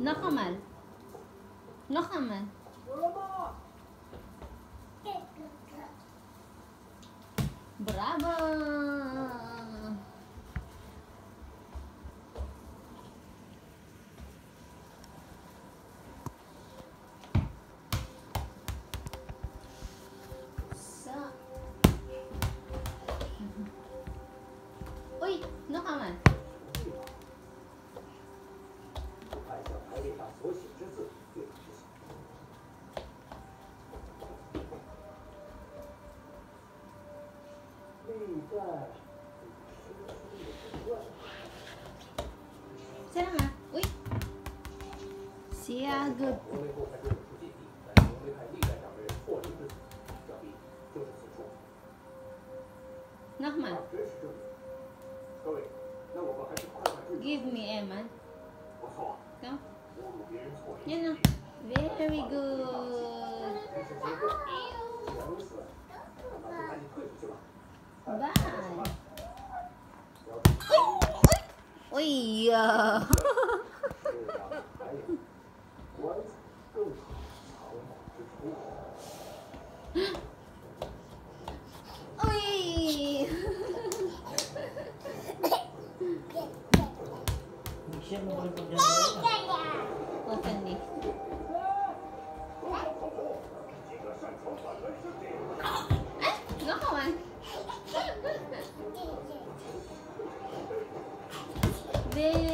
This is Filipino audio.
No jamal. No jamal. Bravo. Isa lang. Uy! Siya, good. Nakman. Give me, Eman. Come. Yan na. Very good. Bye. 哎呀。哎。哈你我 veio